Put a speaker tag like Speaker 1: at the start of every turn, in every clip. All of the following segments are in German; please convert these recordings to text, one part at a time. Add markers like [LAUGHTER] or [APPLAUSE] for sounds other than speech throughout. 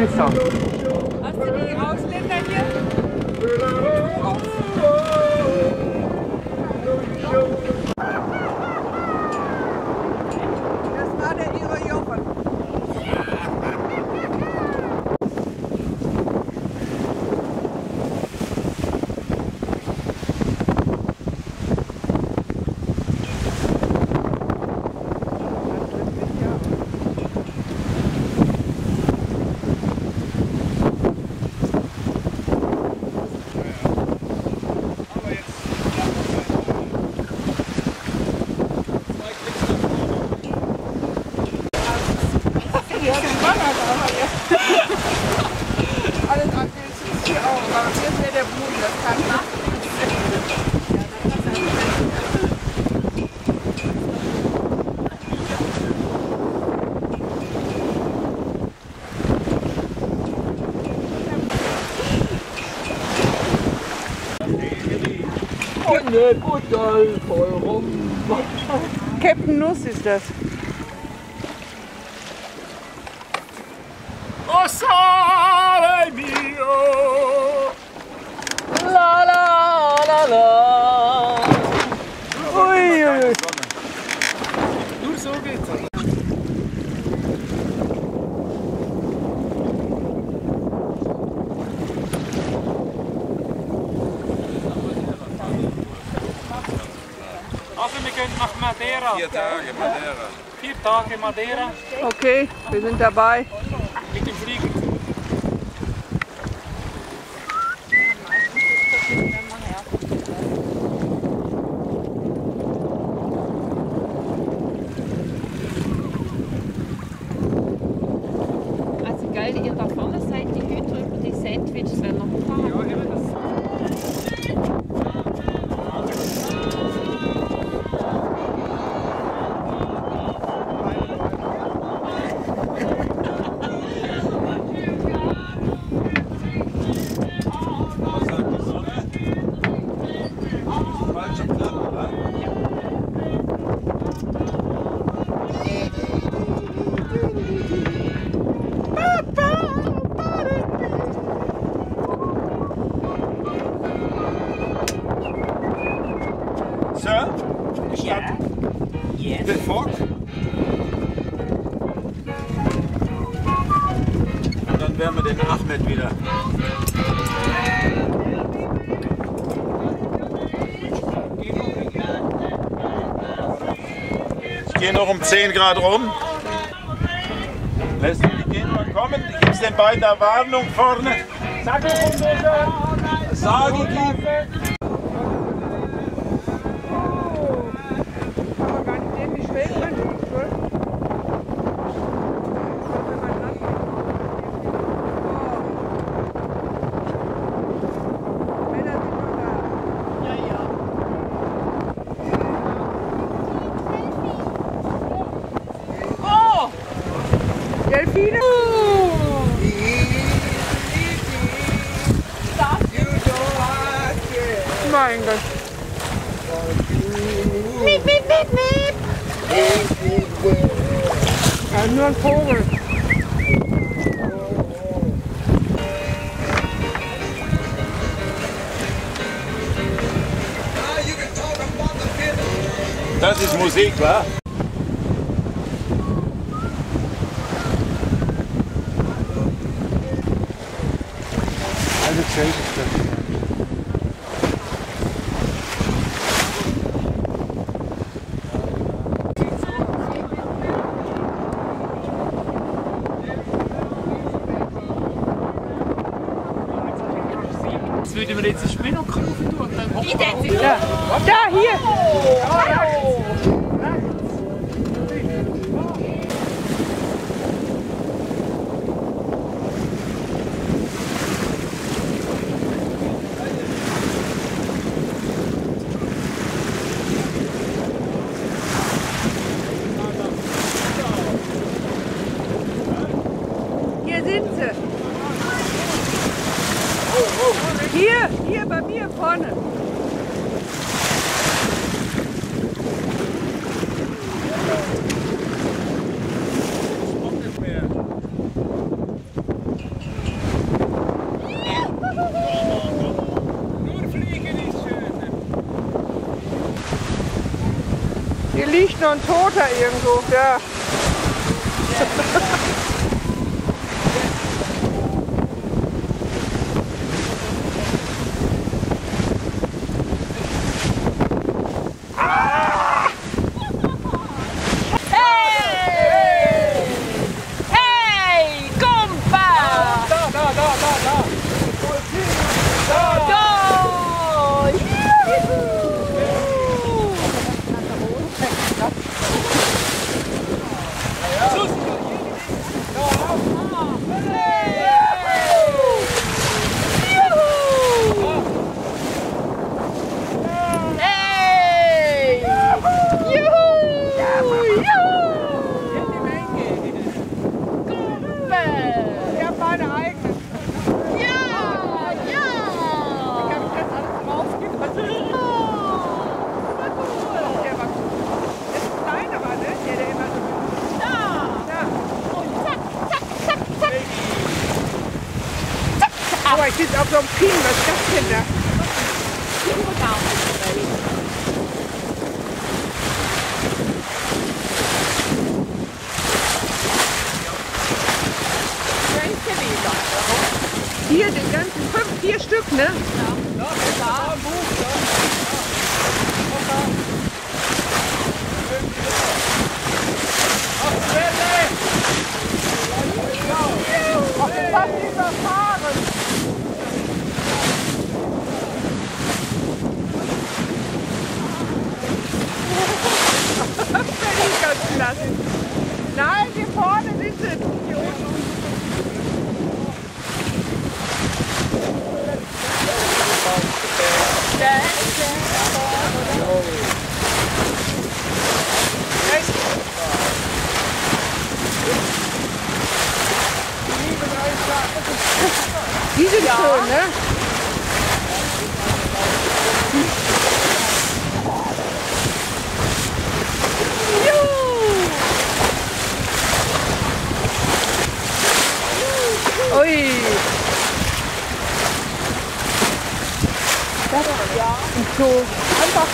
Speaker 1: 就是。Ja, den Wanner da. Alles an den ist hier auch. Aber hier ist ja der Boden, das kann
Speaker 2: rum.
Speaker 1: Captain Nuss ist das.
Speaker 2: Sole mio. La la la la.
Speaker 3: Also wir gehen nach Madeira.
Speaker 4: Vier Tage Madeira.
Speaker 3: Vier Tage Madeira
Speaker 1: Okay, wir sind dabei.
Speaker 4: Werden wir den Ahmed wieder. Ich gehe noch um 10 Grad rum. Lässt du die Kinder kommen? Ich gebe den beiden eine Warnung vorne. Sag ich. Sag ich
Speaker 1: mango. Meep, meep, meep, meep. I'm not music,
Speaker 4: Das ist Musik, wa?
Speaker 2: Also.
Speaker 3: Würden wir jetzt ein Spinnock kaufen tun und dann wir
Speaker 1: Da, da hier. Hier sind sie oh, oh. Hier, hier bei mir vorne. Hier liegt noch ein Toter irgendwo, ja. [LAUGHS] ich sitze auf so einem Pin. Was ist das denn da? Hier den ganzen fünf, vier Stück, ne? Ja. Da. Auf Welle! Auf Welle! Auf Welle! He's in there. so einfach,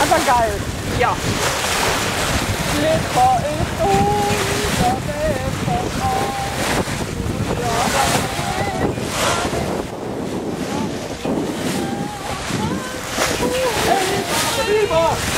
Speaker 1: einfach geil. Ja. Glitzer ist unser bester Ja,
Speaker 5: Viva!